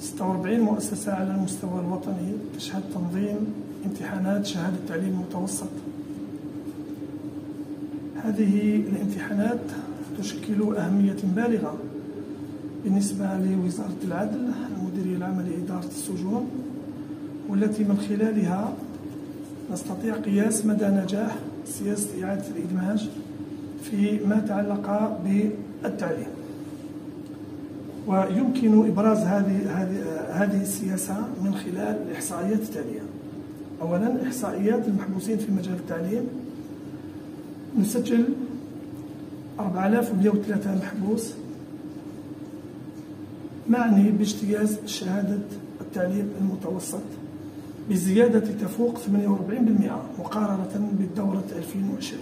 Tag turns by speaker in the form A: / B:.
A: 46 مؤسسة على المستوى الوطني تشهد تنظيم امتحانات شهادة التعليم المتوسط. هذه الامتحانات تشكل أهمية بالغة بالنسبة لوزارة العدل المديرية العامة لإدارة السجون والتي من خلالها نستطيع قياس مدى نجاح سياسة إعادة الإدماج فيما تعلق بالتعليم. ويمكن إبراز هذه هذه السياسة من خلال الإحصائيات التالية أولا إحصائيات المحبوسين في مجال التعليم. نسجل 4103 محبوس. معني باجتياز شهادة التعليم المتوسط. بزيادة تفوق 48% مقارنة بالدورة 2020